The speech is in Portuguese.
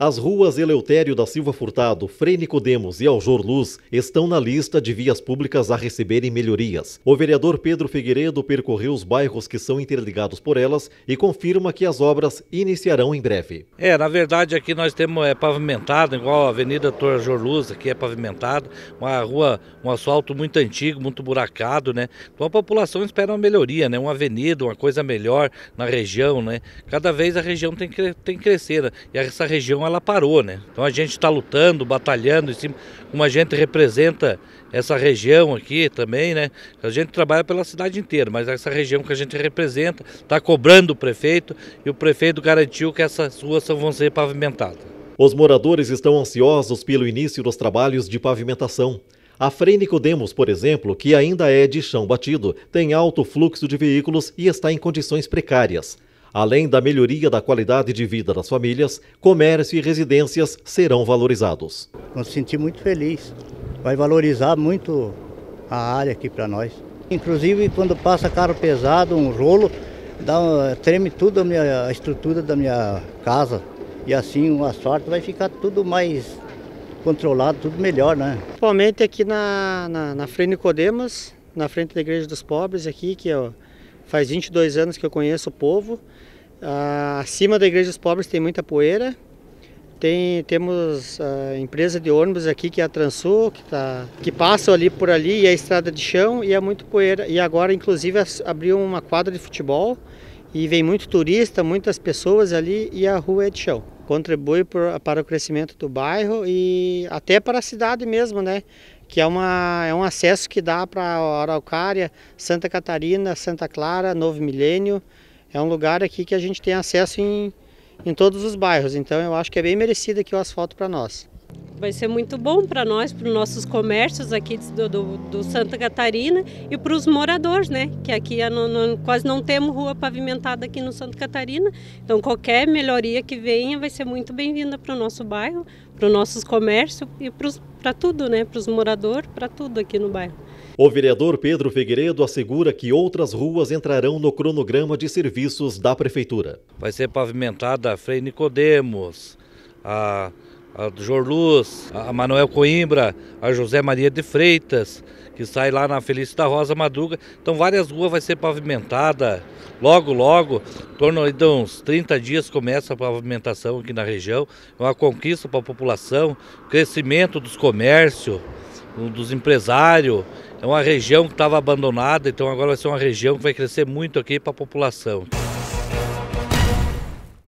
As ruas Eleutério da Silva Furtado, Frei Nicodemos e Aljor Luz estão na lista de vias públicas a receberem melhorias. O vereador Pedro Figueiredo percorreu os bairros que são interligados por elas e confirma que as obras iniciarão em breve. É, na verdade aqui nós temos é, pavimentado, igual a Avenida Doutor Aljor Luz, aqui é pavimentado, uma rua, um asfalto muito antigo, muito buracado, né? Então a população espera uma melhoria, né? Uma avenida, uma coisa melhor na região, né? Cada vez a região tem que, tem que crescer, né? e essa região ela parou, né? Então a gente está lutando, batalhando, como a gente representa essa região aqui também, né? A gente trabalha pela cidade inteira, mas essa região que a gente representa está cobrando o prefeito e o prefeito garantiu que essas ruas vão ser pavimentadas. Os moradores estão ansiosos pelo início dos trabalhos de pavimentação. A Frei Nicodemos, por exemplo, que ainda é de chão batido, tem alto fluxo de veículos e está em condições precárias. Além da melhoria da qualidade de vida das famílias, comércio e residências serão valorizados. Nos senti muito feliz. Vai valorizar muito a área aqui para nós. Inclusive, quando passa carro pesado, um rolo, dá, treme tudo a, minha, a estrutura da minha casa. E assim o asfalto vai ficar tudo mais controlado, tudo melhor, né? Principalmente aqui na, na, na frente Nicodemos, na frente da Igreja dos Pobres aqui, que é faz 22 anos que eu conheço o povo. Ah, acima da Igreja dos Pobres tem muita poeira. Tem, temos a empresa de ônibus aqui que é a Transul, que, tá, que passa ali por ali e é estrada de chão e é muito poeira. E agora, inclusive, abriu uma quadra de futebol e vem muito turista, muitas pessoas ali e a rua é de chão. Contribui por, para o crescimento do bairro e até para a cidade mesmo, né? Que é, uma, é um acesso que dá para Araucária, Santa Catarina, Santa Clara, Novo Milênio é um lugar aqui que a gente tem acesso em, em todos os bairros, então eu acho que é bem merecido aqui o asfalto para nós. Vai ser muito bom para nós, para os nossos comércios aqui do, do, do Santa Catarina e para os moradores, né? Que aqui é no, no, quase não temos rua pavimentada aqui no Santa Catarina. Então qualquer melhoria que venha vai ser muito bem-vinda para o nosso bairro, para os nossos comércios e para tudo, né? Para os moradores, para tudo aqui no bairro. O vereador Pedro Figueiredo assegura que outras ruas entrarão no cronograma de serviços da Prefeitura. Vai ser pavimentada a Frei Nicodemos, a, a Jorluz, a Manuel Coimbra, a José Maria de Freitas, que sai lá na Felício da Rosa Madruga. Então várias ruas vai ser pavimentada. Logo, logo, em torno de uns 30 dias começa a pavimentação aqui na região. É uma conquista para a população, crescimento dos comércios, dos empresários. É uma região que estava abandonada, então agora vai ser uma região que vai crescer muito aqui para a população.